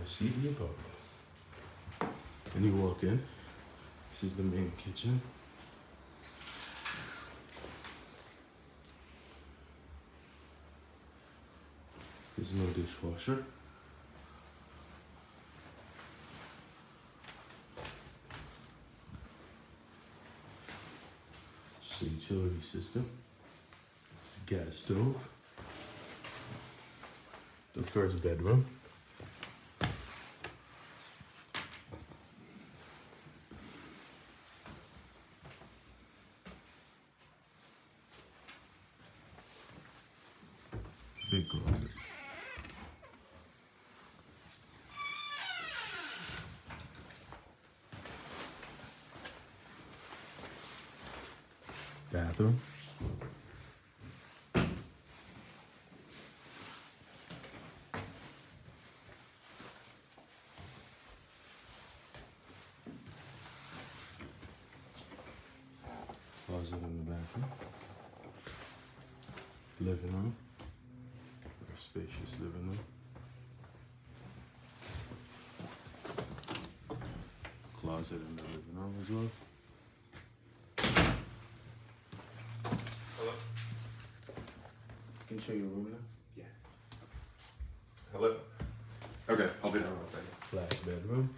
want to see the apartment. And you walk in. This is the main kitchen. There's no dishwasher. Just a utility system. It's a gas stove. The first bedroom. Closet. Bathroom. Closet in the bathroom. Living room. Spacious living room. Closet in the living room as well. Hello? Can you show your room now? Yeah. Hello? Okay, I'll be down in a second. Last bedroom.